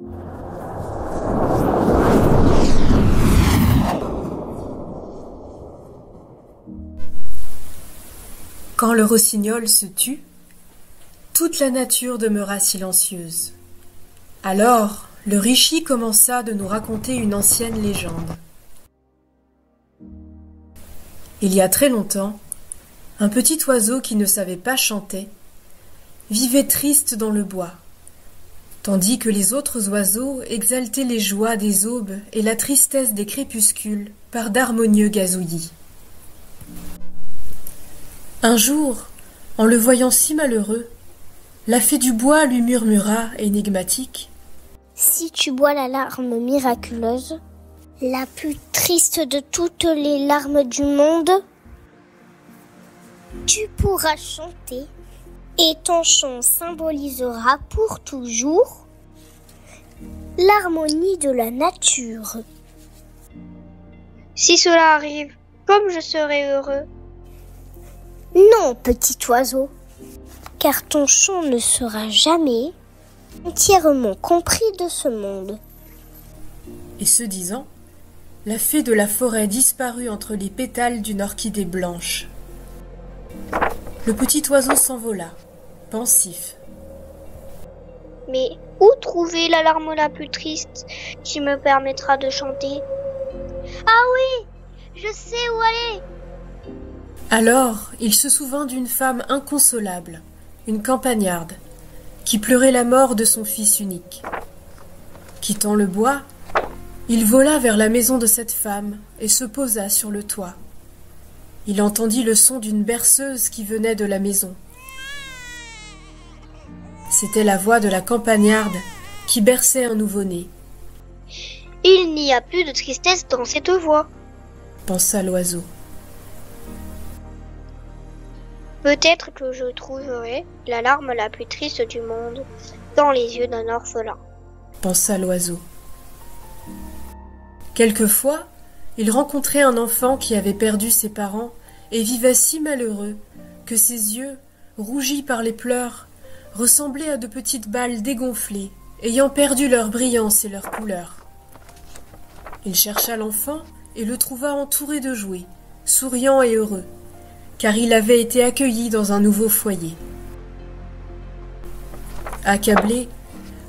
Quand le rossignol se tut, toute la nature demeura silencieuse. Alors le richi commença de nous raconter une ancienne légende. Il y a très longtemps, un petit oiseau qui ne savait pas chanter vivait triste dans le bois, tandis que les autres oiseaux exaltaient les joies des aubes et la tristesse des crépuscules par d'harmonieux gazouillis. Un jour, en le voyant si malheureux, la fée du bois lui murmura, énigmatique. Si tu bois la larme miraculeuse, la plus triste de toutes les larmes du monde, tu pourras chanter et ton chant symbolisera pour toujours l'harmonie de la nature. Si cela arrive, comme je serai heureux. Non, petit oiseau, car ton chant ne sera jamais entièrement compris de ce monde. Et ce disant, la fée de la forêt disparut entre les pétales d'une orchidée blanche. Le petit oiseau s'envola, pensif. Mais où trouver l'alarme la plus triste qui me permettra de chanter? Ah oui, je sais où aller. Alors il se souvint d'une femme inconsolable, une campagnarde, qui pleurait la mort de son fils unique. Quittant le bois, il vola vers la maison de cette femme et se posa sur le toit. Il entendit le son d'une berceuse qui venait de la maison. C'était la voix de la campagnarde qui berçait un nouveau-né. Il n'y a plus de tristesse dans cette voix, pensa l'oiseau. Peut-être que je trouverai la larme la plus triste du monde dans les yeux d'un orphelin, pensa l'oiseau. Quelquefois, il rencontrait un enfant qui avait perdu ses parents et vivait si malheureux que ses yeux, rougis par les pleurs, ressemblaient à de petites balles dégonflées, ayant perdu leur brillance et leur couleur. Il chercha l'enfant et le trouva entouré de jouets, souriant et heureux, car il avait été accueilli dans un nouveau foyer. Accablé,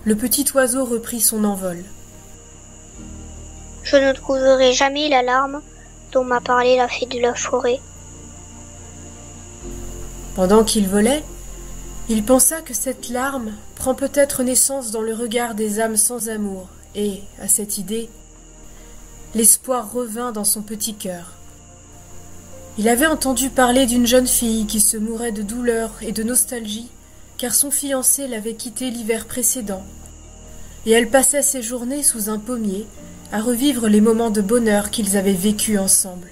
le petit oiseau reprit son envol. Je ne trouverai jamais la larme dont m'a parlé la fée de la forêt. Pendant qu'il volait, il pensa que cette larme prend peut-être naissance dans le regard des âmes sans amour, et, à cette idée, l'espoir revint dans son petit cœur. Il avait entendu parler d'une jeune fille qui se mourait de douleur et de nostalgie, car son fiancé l'avait quittée l'hiver précédent, et elle passait ses journées sous un pommier à revivre les moments de bonheur qu'ils avaient vécus ensemble.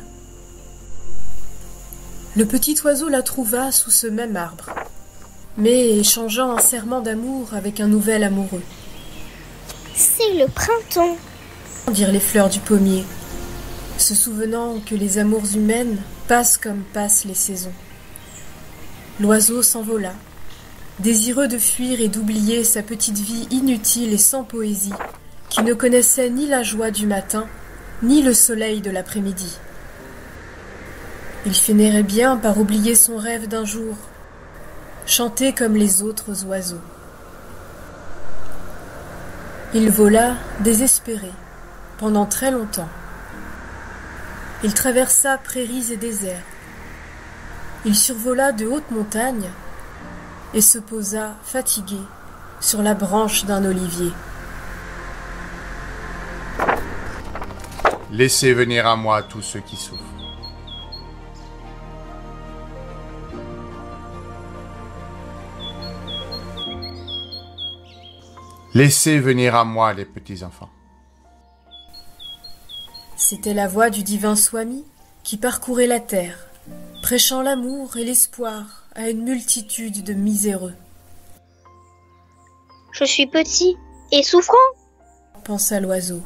Le petit oiseau la trouva sous ce même arbre, mais échangeant un serment d'amour avec un nouvel amoureux. C'est le printemps, dirent les fleurs du pommier, se souvenant que les amours humaines passent comme passent les saisons. L'oiseau s'envola, désireux de fuir et d'oublier sa petite vie inutile et sans poésie, qui ne connaissait ni la joie du matin, ni le soleil de l'après-midi. Il finirait bien par oublier son rêve d'un jour, chanter comme les autres oiseaux. Il vola, désespéré, pendant très longtemps. Il traversa prairies et déserts. Il survola de hautes montagnes et se posa, fatigué, sur la branche d'un olivier. Laissez venir à moi tous ceux qui souffrent. Laissez venir à moi les petits enfants. C'était la voix du divin Swami qui parcourait la terre, prêchant l'amour et l'espoir à une multitude de miséreux. Je suis petit et souffrant, pensa l'oiseau.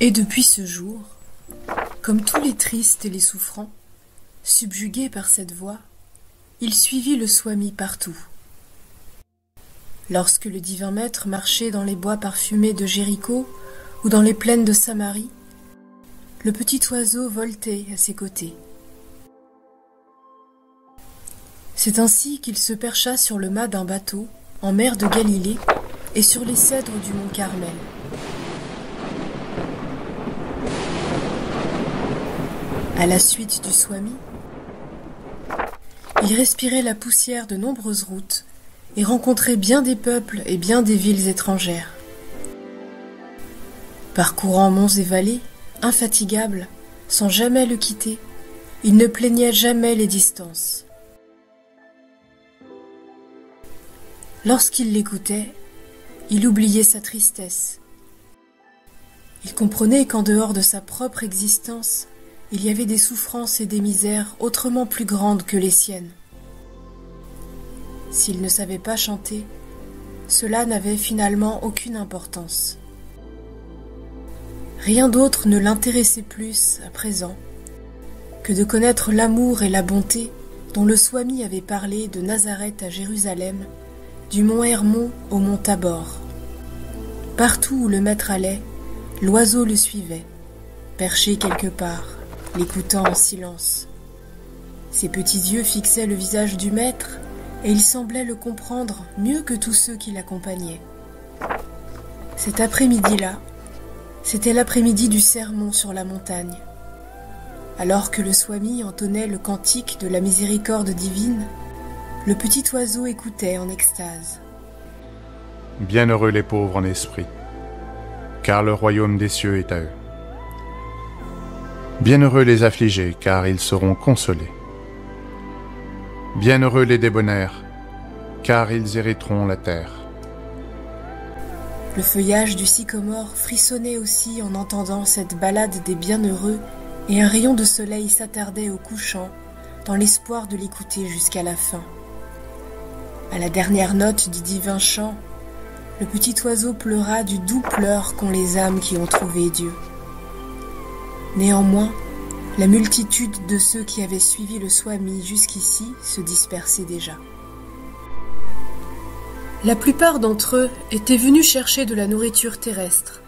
Et depuis ce jour, comme tous les tristes et les souffrants, subjugués par cette voix, il suivit le Swami partout. Lorsque le divin maître marchait dans les bois parfumés de Jéricho ou dans les plaines de Samarie, le petit oiseau voltait à ses côtés. C'est ainsi qu'il se percha sur le mât d'un bateau en mer de Galilée et sur les cèdres du mont Carmel. À la suite du Swami, il respirait la poussière de nombreuses routes et rencontrait bien des peuples et bien des villes étrangères. Parcourant monts et vallées, infatigable, sans jamais le quitter, il ne plaignait jamais les distances. Lorsqu'il l'écoutait, il oubliait sa tristesse. Il comprenait qu'en dehors de sa propre existence, il y avait des souffrances et des misères autrement plus grandes que les siennes. S'il ne savait pas chanter, cela n'avait finalement aucune importance. Rien d'autre ne l'intéressait plus à présent que de connaître l'amour et la bonté dont le Swami avait parlé de Nazareth à Jérusalem, du mont Hermon au mont Tabor. Partout où le maître allait, l'oiseau le suivait, perché quelque part, l'écoutant en silence. Ses petits yeux fixaient le visage du maître, et il semblait le comprendre mieux que tous ceux qui l'accompagnaient. Cet après-midi-là, c'était l'après-midi du sermon sur la montagne. Alors que le Swami entonnait le cantique de la miséricorde divine, le petit oiseau écoutait en extase. Bienheureux les pauvres en esprit, car le royaume des cieux est à eux. Bienheureux les affligés, car ils seront consolés. Bienheureux les débonnaires, car ils hériteront la terre. Le feuillage du sycomore frissonnait aussi en entendant cette ballade des bienheureux, et un rayon de soleil s'attardait au couchant, dans l'espoir de l'écouter jusqu'à la fin. À la dernière note du divin chant, le petit oiseau pleura du doux pleur qu'ont les âmes qui ont trouvé Dieu. Néanmoins, la multitude de ceux qui avaient suivi le Swami jusqu'ici se dispersait déjà. La plupart d'entre eux étaient venus chercher de la nourriture terrestre,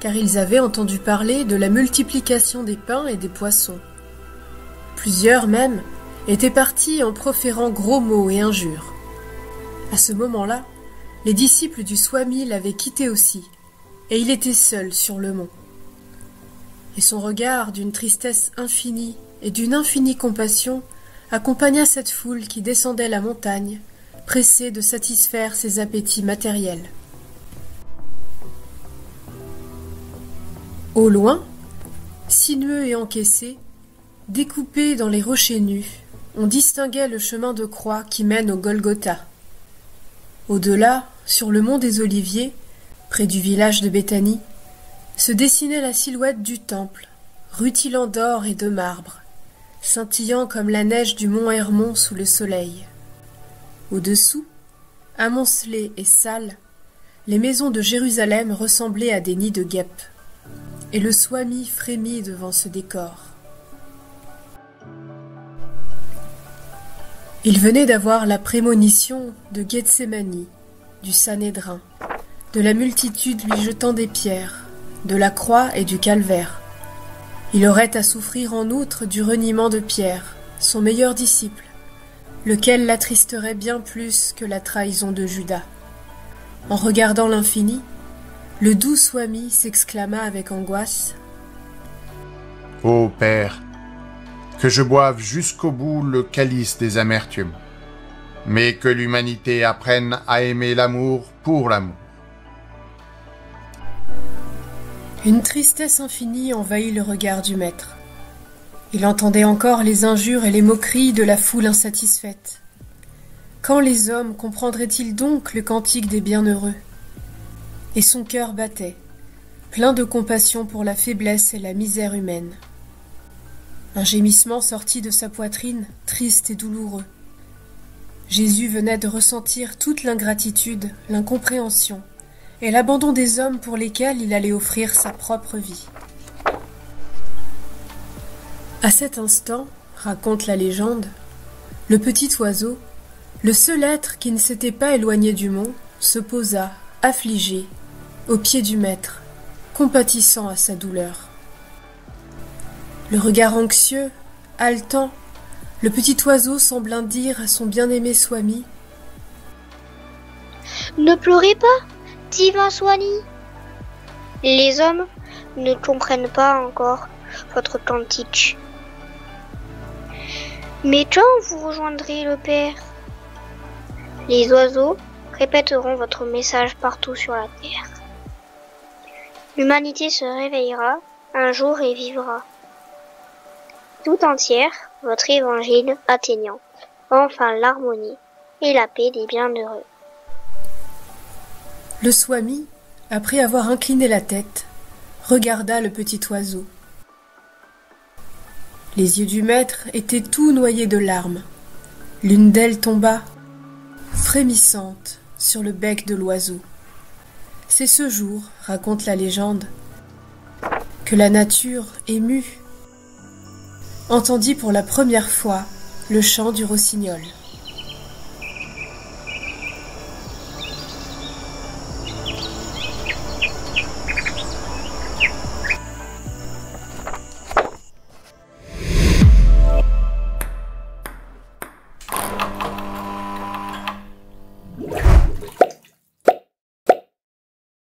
car ils avaient entendu parler de la multiplication des pains et des poissons. Plusieurs même étaient partis en proférant gros mots et injures. À ce moment-là, les disciples du Swami l'avaient quitté aussi, et il était seul sur le mont. Et son regard d'une tristesse infinie et d'une infinie compassion accompagna cette foule qui descendait la montagne pressé de satisfaire ses appétits matériels. Au loin, sinueux et encaissé, découpé dans les rochers nus, on distinguait le chemin de croix qui mène au Golgotha. Au-delà, sur le mont des Oliviers, près du village de Béthanie, se dessinait la silhouette du temple, rutilant d'or et de marbre, scintillant comme la neige du mont Hermon sous le soleil. Au-dessous, amoncelées et sales, les maisons de Jérusalem ressemblaient à des nids de guêpes, et le Swami frémit devant ce décor. Il venait d'avoir la prémonition de Gethsemane, du Sanhédrin, de la multitude lui jetant des pierres, de la croix et du calvaire. Il aurait à souffrir en outre du reniement de Pierre, son meilleur disciple, lequel l'attristerait bien plus que la trahison de Judas. En regardant l'infini, le doux Swami s'exclama avec angoisse. Ô Père, que je boive jusqu'au bout le calice des amertumes, mais que l'humanité apprenne à aimer l'amour pour l'amour. Une tristesse infinie envahit le regard du maître. Il entendait encore les injures et les moqueries de la foule insatisfaite. Quand les hommes comprendraient-ils donc le cantique des bienheureux? Et son cœur battait, plein de compassion pour la faiblesse et la misère humaine. Un gémissement sortit de sa poitrine, triste et douloureux. Jésus venait de ressentir toute l'ingratitude, l'incompréhension et l'abandon des hommes pour lesquels il allait offrir sa propre vie. À cet instant, raconte la légende, le petit oiseau, le seul être qui ne s'était pas éloigné du mont, se posa, affligé, au pied du maître, compatissant à sa douleur. Le regard anxieux, haletant, le petit oiseau sembla dire à son bien-aimé Swami Ne pleurez pas, divin Swami. Les hommes ne comprennent pas encore votre cantique. Mais quand vous rejoindrez le Père, les oiseaux répéteront votre message partout sur la terre. L'humanité se réveillera un jour et vivra tout entière votre évangile atteignant enfin l'harmonie et la paix des bienheureux. Le Swami, après avoir incliné la tête, regarda le petit oiseau. Les yeux du maître étaient tout noyés de larmes. L'une d'elles tomba, frémissante, sur le bec de l'oiseau. C'est ce jour, raconte la légende, que la nature, émue, entendit pour la première fois le chant du rossignol.